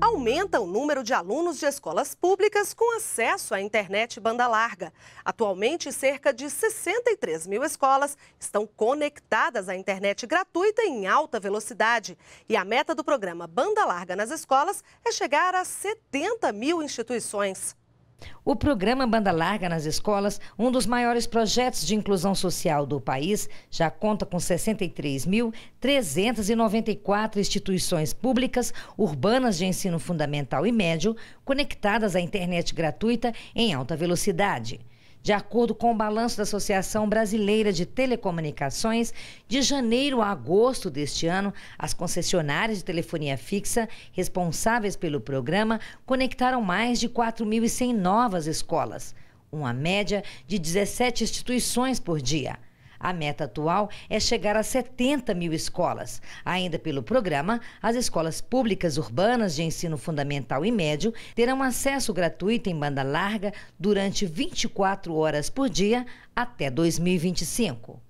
Aumenta o número de alunos de escolas públicas com acesso à internet banda larga. Atualmente, cerca de 63 mil escolas estão conectadas à internet gratuita em alta velocidade. E a meta do programa Banda Larga nas escolas é chegar a 70 mil instituições. O programa Banda Larga nas Escolas, um dos maiores projetos de inclusão social do país, já conta com 63.394 instituições públicas urbanas de ensino fundamental e médio conectadas à internet gratuita em alta velocidade. De acordo com o balanço da Associação Brasileira de Telecomunicações, de janeiro a agosto deste ano, as concessionárias de telefonia fixa responsáveis pelo programa conectaram mais de 4.100 novas escolas, uma média de 17 instituições por dia. A meta atual é chegar a 70 mil escolas. Ainda pelo programa, as escolas públicas urbanas de ensino fundamental e médio terão acesso gratuito em banda larga durante 24 horas por dia até 2025.